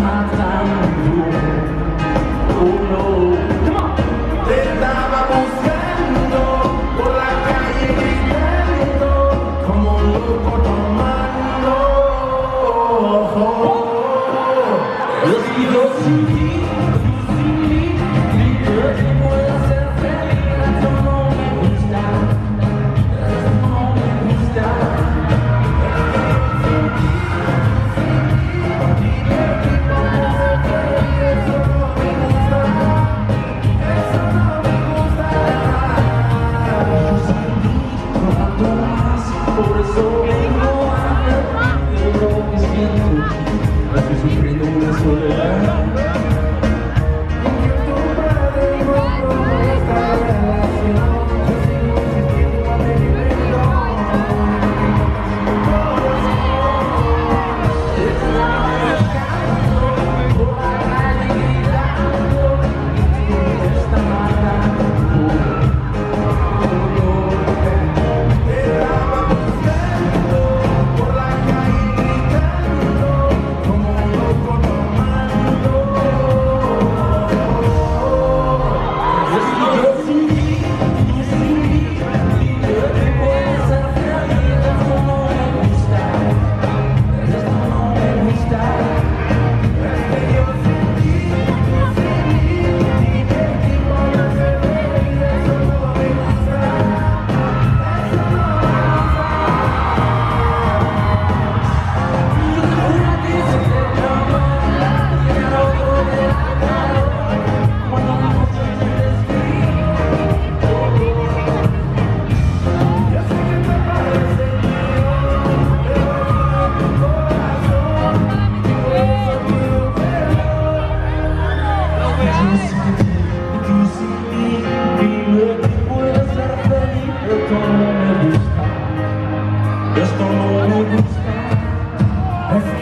I'm.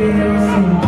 Gusta Es